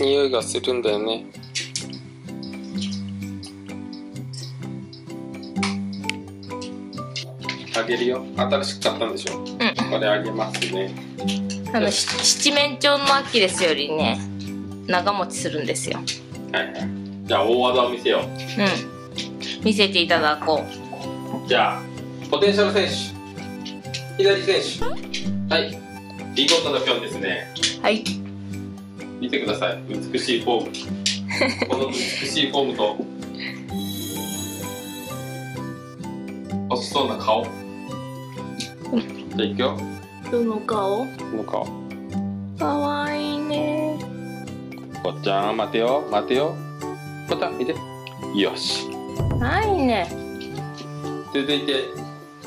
匂いがするんだよね。あげるよ。新しく買ったんでしょ？うん。これあげますね。あのし七面鳥のアキレスよりね長持ちするんですよ。はいはい。じゃあ大技を見せよう。うん。見せていただこう。じゃあポテンシャル選手。左選手。はい。見事なピョンですね。はい見てください。美しいフォーム。この美しいフォームと欲しそうな顔。じゃあいくよ。どの顔？この顔。かわいいね。ぽっちゃん待てよ。待てよ。ぽっちゃん見て。よし。はいね。続いて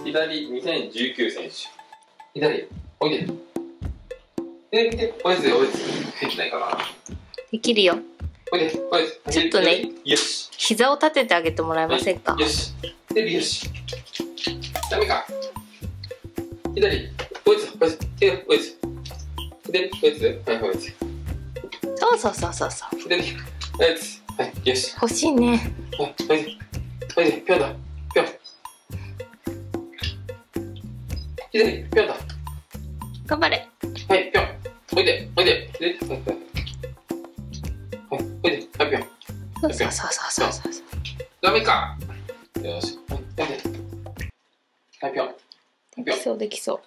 左2019選手。左おいでおいでおいで。できないかな。できるよ。おいでおいで。ちょっとねよし。膝を立ててあげてもらえませんか？よし。左よし。ダメか。左。おいでおいでおいで左おいではいおいでそうそうそうそうそう。左おいではいよし。欲しいね。はいおいでおいでぴょんだ。ぴょん左ぴょんだ。頑張れ。おいで、おいで。で、はい、はい。はい、おいで、はい、ぴょん。そうそうそうそうそうダメか。よし。はい、おいで。はい、ぴょん。できそうできそう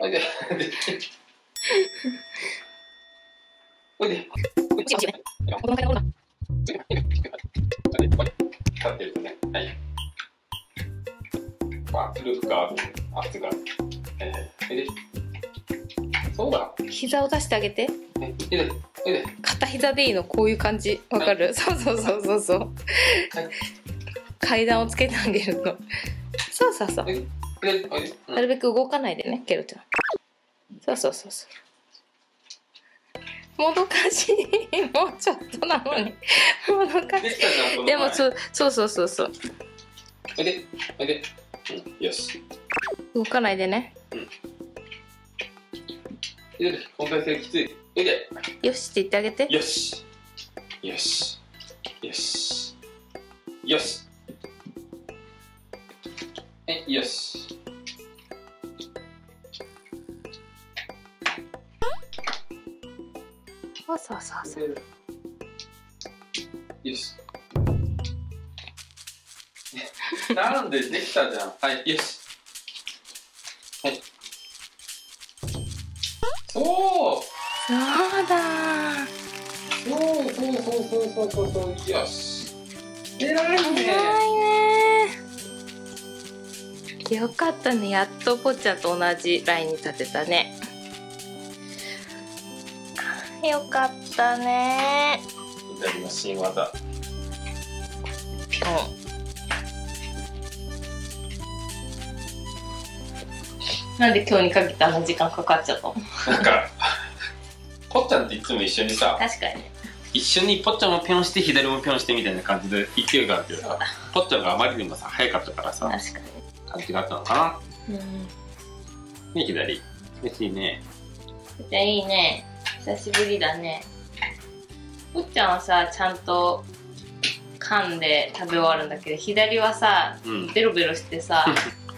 おいで。おいで。こっちこっちね子供からほら立ってる。はい。あ、ループがある。圧がある。はいはい。おいで。そうだ。膝を出してあげて。片膝でいいの？こういう感じ。わかる、そうそうそうそうそう、はい。階段をつけてあげるの。そうそうそう。うん。なるべく動かないでねケロちゃん。そうそうそうそう。もどかしい。もうちょっとなのに。もどかしい。でもそそうそうそうそう。おいで。おいで。うん、よし。動かないでね。いで本体性きつい。おいで。よしって言ってあげてよし。よし。よし。よし。え、よし。そうそうそうそうよし。なんでできたじゃん。はい、よし。そうそうそうそう。よし。偉い早ね。いねよかったねやっとぽっちゃんと同じラインに立てたねよかったね左の新技。ピョンなんで今日にかけてあんな時間かかっちゃったの？なんか、ぽっちゃんっていつも一緒にさ、確かにね一緒にぽっちゃんもピョンして左もピョンしてみたいな感じで勢いがあるけどさ、ぽっちゃんがあまりにもさ、早かったからさ、確か感じがあったのかにうんな。ね、左。嬉しいね。ぽっちゃんいいね久しぶりだねぽっちゃんはさちゃんと噛んで食べ終わるんだけど左はさうん。ベロベロしてさ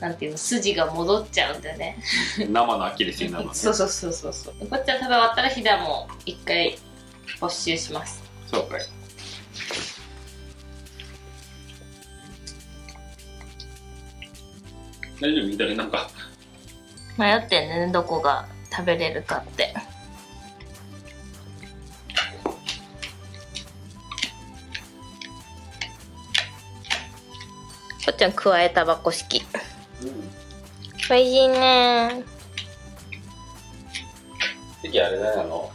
なんていうの筋が戻っちゃうんだよね。生のアキレス腱なのね。そうそうそうそうそう。ぽっちゃん食べ終わったらひだも一回没収します。そうかい。大丈夫？左なんか。迷ってんね。どこが食べれるかって。ぽっちゃん加えタバコ式おいしいね。次あれだよ、あの、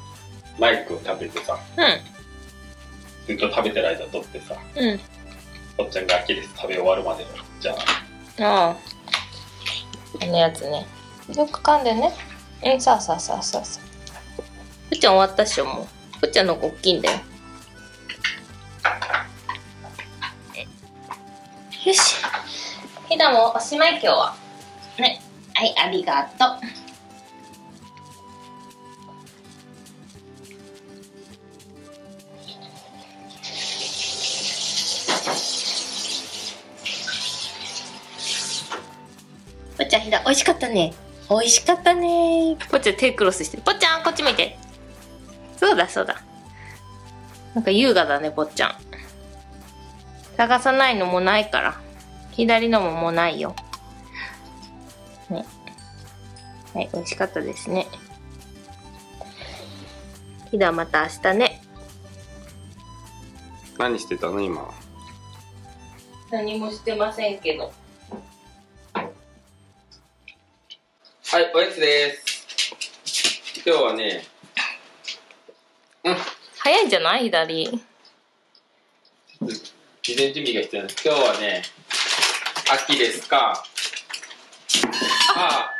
マイクを食べてさ、うずっと食べてる間取ってさ、んうん。ぽっちゃんがアキレス食べ終わるまでの。じゃあ、ああ。このやつね。よく噛んでね。うんさあさあさあさあさあ。ぽっちゃん終わったっしょもう。ぽっちゃんの方が大きいんだよ。よし。ひだもおしまい今日はね、はい、ありがとう。ぽちゃんひだ、美味しかったね。美味しかったね。ぽちゃん手クロスしてる。ぽちゃん、こっち向いて。そうだ、そうだ。なんか優雅だね、ぽっちゃん。探さないのもないから。左のももうないよ。ね。はい、美味しかったですね。ひだまた明日ね。何してたの今？何もしてませんけど。はいおやつです今日はねうん早いんじゃない？左。事前準備が必要です今日はね秋ですかあ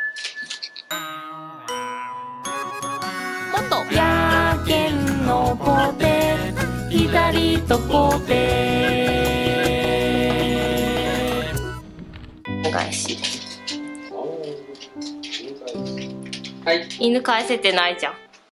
もっと。やけんのこて左とこてお返し。あはい犬返せてないじゃん。